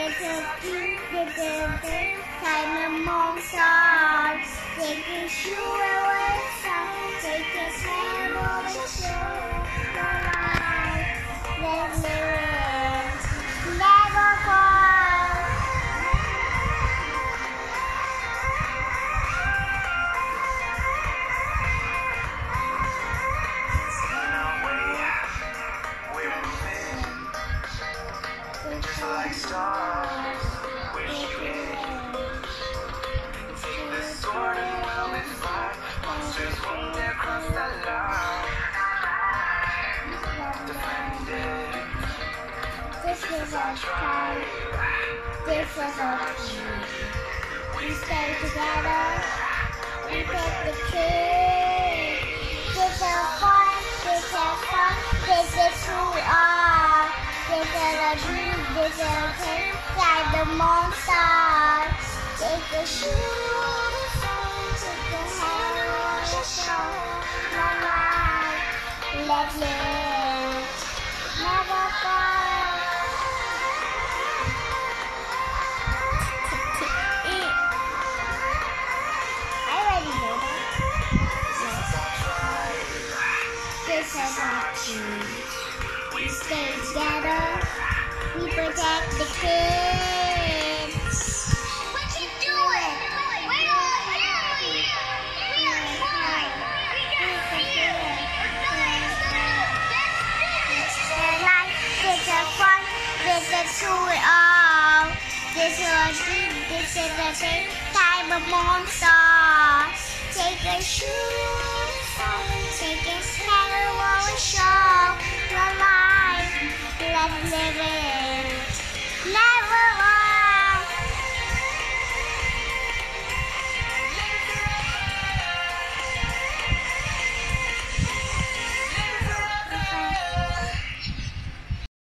A a time among stars. Take a shoe away, like stars. Wish you in. Take the sword and will it fight. Monsters won't dare cross the line. Defend it. This is our tribe. This is our team. We stay together. We take the key. This is fun. This is fun. This is who we are. This is our dream. Team. Like the monster. Take the shoe. Take light. Let live. Never fall. I. This is our. We stay together. We protect the kids. What you doing? Wait a minute. We are fine. We got here. This is fun. This is who we are. This is our dream. This is the thing. Time of monsters. Take a shoe. of living. Love